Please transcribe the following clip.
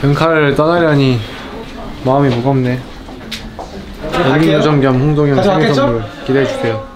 병칼을 떠나려니 마음이 무겁네. 연기요정 겸 홍동현 생일 선물 기대해주세요.